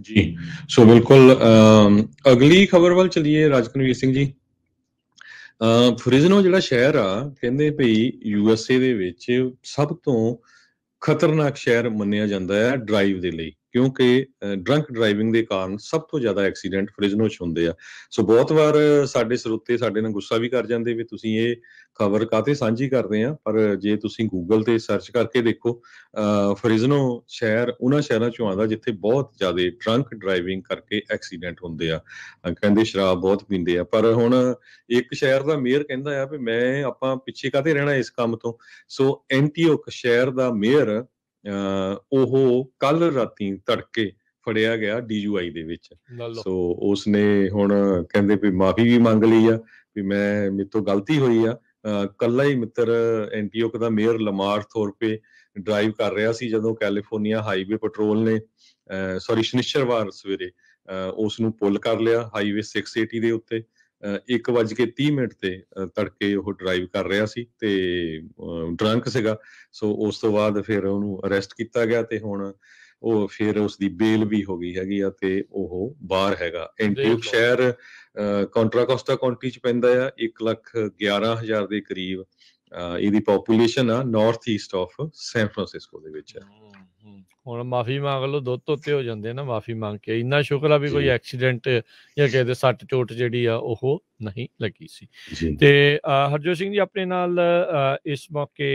ਜੀ। ਸੋ ਬਿਲਕੁਲ ਅਮ, ਅਗਲੀ ਖਬਰ ਵੱਲ ਚਲੀਏ ਰਾਜਕਨਵੀਰ ਸਿੰਘ ਜੀ। ਅ ਫ੍ਰਿਜ਼ਨੋ ਜਿਹੜਾ ਸ਼ਹਿਰ ਆ ਕਹਿੰਦੇ ਭਈ ਯੂ ਐਸ ਏ ਦੇ ਵਿੱਚ ਸਭ ਤੋਂ ਖਤਰਨਾਕ ਸ਼ਹਿਰ ਮੰਨਿਆ ਜਾਂਦਾ ਹੈ ਡਰਾਈਵ ਦੇ ਲਈ। ਕਿਉਂਕਿ ਡਰੰਕ ਡਰਾਈਵਿੰਗ ਦੇ ਕਾਰਨ ਸਭ ਤੋਂ ਜ਼ਿਆਦਾ ਐਕਸੀਡੈਂਟ ਫ੍ਰਿਜ਼ਨੋ 'ਚ ਹੁੰਦੇ ਆ। ਸੋ ਬਹੁਤ ਵਾਰ ਸਾਡੇ ਸਰੋਤੇ ਸਾਡੇ ਨਾਲ ਗੁੱਸਾ ਵੀ ਕਰ ਜਾਂਦੇ ਵੀ ਤੁਸੀਂ ਇਹ ਖਬਰ ਕਾਤੇ ਸਾਂਝੀ ਕਰਦੇ ਆ? ਪਰ ਜੇ ਤੁਸੀਂ ਗੂਗਲ ਤੇ ਸਰਚ ਕਰਕੇ ਦੇਖੋ ਅ ਫ੍ਰਿਜ਼ਨੋ ਸ਼ਹਿਰ ਉਹਨਾਂ ਸ਼ਹਿਰਾਂ ਚੋਂ ਆਉਂਦਾ ਜਿੱਥੇ ਬਹੁਤ ਜ਼ਿਆਦਾ ਡਰੰਕ ਡਰਾਈਵਿੰਗ ਕਰਕੇ ਐਕਸੀਡੈਂਟ ਹੁੰਦੇ ਆ। ਕਹਿੰਦੇ ਸ਼ਰਾਬ ਬਹੁਤ ਪੀਂਦੇ ਆ। ਪਰ ਹੁਣ ਇੱਕ ਸ਼ਹਿਰ ਦਾ ਮੇਅਰ ਕਹਿੰਦਾ ਆ ਵੀ ਮੈਂ ਆਪਾਂ ਪਿੱਛੇ ਕਾਤੇ ਰਹਿਣਾ ਇਸ ਕੰਮ ਤੋਂ? ਸੋ ਐਂਟੀਓਕ ਸ਼ਹਿਰ ਦਾ ਮੇਅਰ ਉਹ ਕੱਲ ਰਾਤੀ ਤੜਕੇ ਫੜਿਆ ਗਿਆ ਡੀਯੂਆਈ ਦੇ ਵਿੱਚ। ਸੋ ਉਸਨੇ ਹੁਣ ਕਹਿੰਦੇ ਵੀ ਮਾਫੀ ਵੀ ਮੰਗ ਲਈ ਆ ਵੀ ਮੈਂ ਮੇਰੇ ਤੋਂ ਗਲਤੀ ਹੋਈ ਆ। ਕੱਲਾ ਹੀ ਮਿੱਤਰ ਐਂਟੀਓਕ ਦਾ ਮੇਅਰ ਲਮਾਰ ਥੋਰਪੇ ਡਰਾਈਵ ਕਰ ਰਿਹਾ ਸੀ ਜਦੋਂ ਕੈਲੀਫੋਰਨੀਆ ਹਾਈਵੇ ਪੈਟਰੋਲ ਨੇ ਸੌਰੀ ਸ਼ਨੀਚਰਵਾਰ ਸਵੇਰੇ ਉਸ ਨੂੰ ਪੁੱਲ ਕਰ ਲਿਆ ਹਾਈਵੇ 680 ਦੇ ਉੱਤੇ। ਅਹ ਇੱਕ ਵੱਜ ਕੇ 30 ਮਿੰਟ ਤੇ ਤੜਕੇ ਉਹ ਡਰਾਈਵ ਕਰ ਰਿਹਾ ਸੀ ਤੇ ਡਰੰਕ ਸੀਗਾ। ਸੋ ਉਸ ਤੋਂ ਬਾਅਦ ਫਿਰ ਉਹਨੂੰ ਅਰੈਸਟ ਕੀਤਾ ਗਿਆ ਤੇ ਹੁਣ ਉਹ ਫਿਰ ਉਸ ਦੀ ਬੇਲ ਵੀ ਹੋ ਗਈ ਹੈਗੀ ਆ ਤੇ ਉਹ ਬਾਹਰ ਹੈਗਾ। ਐਂਟੀਓਕ ਲਓ। ਸ਼ਹਿਰ ਕੰਟਰਾ ਕੋਸਟਾ ਕਾਉਂਟੀ ਚ ਪੈਂਦਾ ਆ। 1 ਲੱਖ 11000 ਦੇ ਕਰੀਬ ਇਹਦੀ ਪੋਪੂਲੇਸ਼ਨ ਆ north east of San Francisco ਦੇ ਵਿੱਚ। ਹੁਣ ਮਾਫੀ ਮੰਗ ਲਓ ਦੁੱਧ ਤੋਤੇ ਹੋ ਜਾਂਦੇ ਨਾ ਮਾਫੀ ਮੰਗ ਕੇ ਇੰਨਾ ਸ਼ੁਕਰ ਆ ਵੀ ਕੋਈ। ਐਕਸੀਡੈਂਟ ਜਾਂ ਕਿਸੇ ਦੇ ਸੱਟ ਚੋਟ ਜਿਹੜੀ ਆ ਉਹ ਨਹੀਂ ਲੱਗੀ ਸੀ ਤੇ ਹਰਜੋਤ ਸਿੰਘ ਜੀ ਆਪਣੇ ਨਾਲ ਇਸ ਮੌਕੇ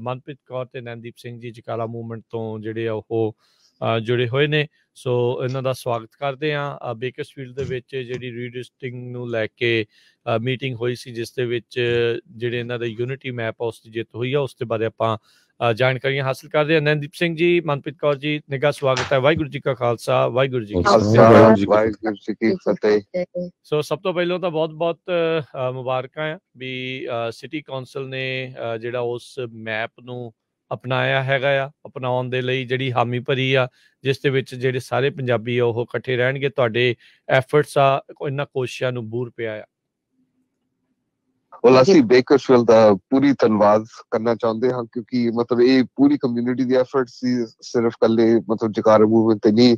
ਮਨਪ੍ਰੀਤ ਕੌਰ ਤੇ ਨੰਦੀਪ ਸਿੰਘ ਜੀ ਜਕਾਲਾ ਮੂਵਮੈਂਟ ਤੋਂ ਜਿਹੜੇ ਆ ਉਹ ਜੁੜੇ ਹੋਏ ਨੇ। ਸੋ ਇਹਨਾਂ ਦਾ ਸਵਾਗਤ ਕਰਦੇ ਆ ਬੇਕਰਸਫੀਲਡ ਦੇ ਵਿੱਚ ਜਿਹੜੀ ਰੀਡਿਸਟਿੰਗ ਨੂੰ ਲੈ ਕੇ ਮੀਟਿੰਗ ਹੋਈ ਸੀ ਜਿਸ ਦੇ ਵਿੱਚ ਜਿਹੜੇ ਇਹਨਾਂ ਦਾ ਯੂਨਿਟੀ ਮੈਪ ਉਸ ਦੀ ਜਿੱਤ ਹੋਈ ਆ। ਉਸ ਦੇ ਬਾਰੇ ਆਪਾਂ ਜਾਣਕਾਰੀਆਂ ਹਾਸਲ ਕਰਦੇ ਹਾਂ। ਨੰਦੀਪ ਸਿੰਘ ਜੀ ਮਨਪ੍ਰੀਤ ਕੌਰ ਜੀ ਨਿੱਘਾ ਸਵਾਗਤ ਹੈ। ਵਾਹਿਗੁਰੂ ਜੀ ਕਾ ਖਾਲਸਾ। ਵਾਹਿਗੁਰੂ ਜੀ ਕੀ ਖਾਲਸਾ। ਫਤਿਹ ਵਾਹਿਗੁਰੂ ਜੀ ਕੀ ਵਾਹਿਗੁਰੂ ਜੀ ਕੀ ਫਤਿਹ। ਸੋ ਸਭ ਤੋਂ ਪਹਿਲਾਂ ਤਾਂ ਬਹੁਤ-ਬਹੁਤ ਮੁਬਾਰਕਾਂ ਆ ਵੀ ਸਿਟੀ ਕਾਉਂਸਲ ਨੇ ਜਿਹੜਾ ਉਸ ਮੈਪ ਨੂੰ ਅਪਣਾਇਆ ਹੈਗਾ ਆ ਅਪਣਾਉਣ ਦੇ ਲਈ ਜਿਹੜੀ ਹਾਮੀ ਭਰੀ ਆ ਜਿਸ ਦੇ ਵਿੱਚ ਜਿਹੜੇ ਸਾਰੇ ਪੰਜਾਬੀ ਆ ਉਹ ਇਕੱਠੇ ਰਹਿਣਗੇ ਤੁਹਾਡੇ ਐਫਰਟਸ ਆ ਇਹਨਾਂ ਕੋਸ਼ਿਸ਼ਾਂ ਨੂੰ ਬੂਰ ਪਿਆ ਆ। Well ਅਸੀਂ ਬੇਕਰਸਵਿਲ ਦਾ ਪੂਰੀ ਧੰਨਵਾਦ ਕਰਨਾ ਚਾਹੁੰਦੇ ਹਾਂ ਕਿਉਂਕਿ ਮਤਲਬ ਇਹ ਪੂਰੀ ਕਮਿਊਨਿਟੀ ਦੀ ਐਫਰਟ ਸੀ ਸਿਰਫ ਕੱਲੇ ਮਤਲਬ ਜਕਾਰ ਮੂਵਮੈਂਟ ਤੇ ਨਹੀਂ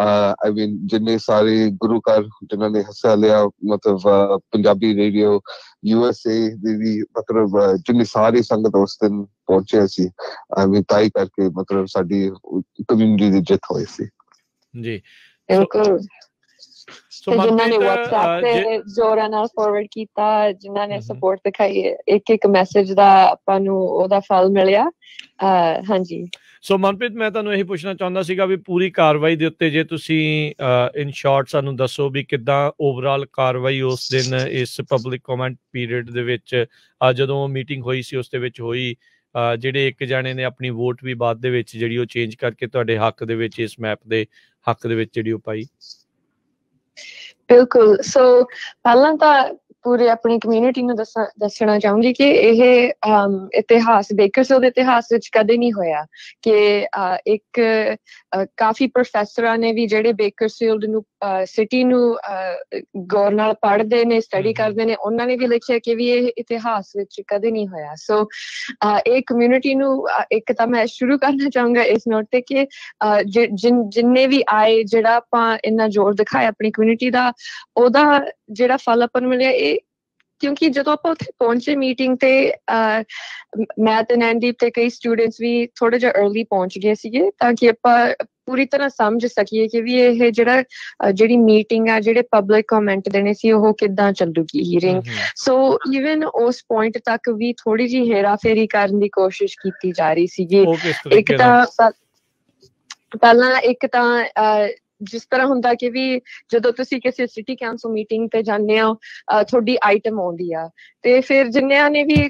ਆਈ ਮੀਨ ਜਿੰਨੇ ਸਾਰੇ ਗੁਰੂ ਘਰ ਜਿਨ੍ਹਾਂ ਨੇ ਹਿੱਸਾ ਲਿਆ ਮਤਲਬ Punjabi radio U S A ਦੀ ਵੀ ਮਤਲਬ ਅਹ, ਜਿੰਨੀ ਸਾਰੀ ਸੰਗਤ ਉਸ ਦਿਨ ਪਹੁੰਚੇ ਸੀ। ਮੀਨ ਤਾਈ ਕਰਕੇ ਮਤਲਬ ਸਾਡੀ ਕਮਿਊਨਿਟੀ ਦੀ ਜਿੱਤ ਹੋਈ ਸੀ। ਜੀ। ਬਿਲਕੁਲ ਸੋ ਜਿਨ੍ਹਾਂ ਨੇ ਮਨਪ੍ਰੀਤ, WhatsApp ਤੇ ਜ਼ੋਰਾਂ ਨਾਲ ਫਾਰਵਰਡ ਕੀਤਾ ਜਿਨ੍ਹਾਂ ਨੇ। ਸਪੋਰਟ ਦਿਖਾਈ ਇੱਕ ਇੱਕ ਮੈਸੇਜ ਦਾ ਆਪਾਂ ਨੂੰ ਉਹਦਾ ਫਲ ਮਿਲਿਆ। ਹਾਂਜੀ। ਸੋ ਮਨਪ੍ਰੀਤ ਮੈਂ ਤੁਹਾਨੂੰ ਇਹੀ ਪੁੱਛਣਾ ਚਾਹੁੰਦਾ ਸੀਗਾ ਵੀ ਪੂਰੀ ਕਾਰਵਾਈ ਦੇ ਉੱਤੇ ਜੇ ਤੁਸੀਂ ਇਨ ਸ਼ਾਰਟ ਸਾਨੂੰ ਦੱਸੋ ਵੀ ਕਿੱਦਾਂ ਓਵਰਆਲ ਕਾਰਵਾਈ ਉਸ ਦਿਨ ਇਸ ਪਬਲਿਕ ਕਮੈਂਟ ਪੀਰੀਅਡ ਦੇ ਵਿੱਚ ਜਦੋਂ ਮੀਟਿੰਗ ਹੋਈ ਸੀ ਉਸ ਦੇ ਵਿੱਚ ਹੋਈ ਜਿਹੜੇ ਇੱਕ ਜਾਣੇ ਨੇ ਆਪਣੀ ਵੋਟ ਵੀ ਬਾਅਦ ਦੇ ਵਿੱਚ ਜਿਹੜੀ ਉਹ ਚੇਂਜ ਕਰਕੇ ਤੁਹਾਡੇ ਹੱਕ ਦੇ ਵਿੱਚ, ਇਸ ਮੈਪ ਦੇ ਹੱਕ ਦੇ ਵਿੱਚ ਜਿਹੜੀ ਉਹ ਪਾਈ। ਬਿਲਕੁਲ। ਸੋ ਪਹਿਲਾਂ ਤਾਂ ਪੂਰੇ ਆਪਣੀ ਕਮਿਊਨਿਟੀ ਨੂੰ ਦੱਸਣਾ ਚਾਹੂੰਗੀ ਕਿ ਇਹ ਇਤਿਹਾਸ ਬੇਕਰਸਫੀਲਡ ਦੇ ਇਤਿਹਾਸ ਵਿੱਚ ਕਦੇ ਨਹੀਂ ਹੋਇਆ ਕਿ ਇੱਕ ਕਾਫੀ ਪ੍ਰੋਫੈਸਰਾਂ ਨੇ ਵੀ ਜਿਹੜੇ ਬੇਕਰਸਫੀਲਡ ਨੂੰ ਸਿਟੀ ਨੂੰ ਗੌਰ ਨਾਲ ਪੜ੍ਹਦੇ ਨੇ ਸਟੱਡੀ। ਕਰਦੇ ਨੇ ਉਹਨਾਂ ਨੇ ਵੀ ਲਿਖਿਆ ਕਿ ਵੀ ਇਹ ਇਤਿਹਾਸ ਵਿੱਚ ਕਦੇ ਨਹੀਂ ਹੋਇਆ ਸੋ ਇਹ ਕਮਿਊਨਿਟੀ ਨੂੰ ਇੱਕ ਤਾਂ ਮੈਂ ਸ਼ੁਰੂ ਕਰਨਾ ਚਾਹੂੰਗਾ ਇਸ ਨੋਟ ਤੇ ਕਿ ਜਿੰਨੇ ਵੀ ਆਏ ਜਿਹੜਾ ਆਪਾਂ ਇੰਨਾ ਜ਼ੋਰ ਦਿਖਾਇਆ ਆਪਣੀ ਕਮਿਊਨਿਟੀ ਦਾ ਉਹਦਾ ਜਿਹੜਾ ਫਲ ਆਪਾਂ ਨੂੰ ਮਿਲਿਆ ਇਹ ਕਿਉਂਕਿ ਜਦੋਂ ਆਪਾਂ ਉੱਥੇ ਪਹੁੰਚੇ ਮੀਟਿੰਗ ਤੇ ਮ- ਤੇ ਨੈਨਦੀਪ ਤੇ ਕਈ ਸਟੂਡੈਂਟਸ ਵੀ ਥੋੜਾ ਜਿਹਾ अर्ਲੀ ਪਹੁੰਚ ਗਏ ਸੀਗੇ ਤਾਂ ਕਿ ਆਪਾਂ ਪੂਰੀ ਤਰ੍ਹਾਂ ਸਮਝ ਸਕੀਏ ਕਿ ਵੀ ਇਹ ਜਿਹੜਾ ਜਿਹੜੀ ਮੀਟਿੰਗ ਆ ਜਿਹੜੇ ਪਬਲਿਕ ਕਮੈਂਟ ਦੇਣੇ ਸੀ ਉਹ ਕਿੱਦਾਂ ਚੱਲੂਗੀ ਹੀਅਰਿੰਗ ਸੋ ਇਵਨ ਉਸ ਪੁਆਇੰਟ ਤੱਕ ਵੀ ਥੋੜੀ ਜਿਹੀ ਹੇਰਾਫੇਰੀ ਕਰਨ ਦੀ ਕੋਸ਼ਿਸ਼ ਕੀਤੀ ਜਾ ਰਹੀ ਸੀਗੀ। ਇੱਕ ਤਾਂ ਪਹਿਲਾਂ ਇੱਕ ਤਾਂ ਜਿਸ ਤਰ੍ਹਾਂ ਹੁੰਦਾ ਕਿ ਵੀ ਜਦੋਂ ਤੁਸੀਂ ਕਿਸੇ ਸਿਟੀ ਕਾਉਂਸਲ ਮੀਟਿੰਗ ਤੇ ਜਾਂਦੇ ਹੋ ਅਹ, ਤੁਹਾਡੀ ਆਈਟਮ ਆਉਂਦੀ ਆ ਤੇ ਫਿਰ ਜਿੰਨਿਆਂ ਨੇ ਵੀ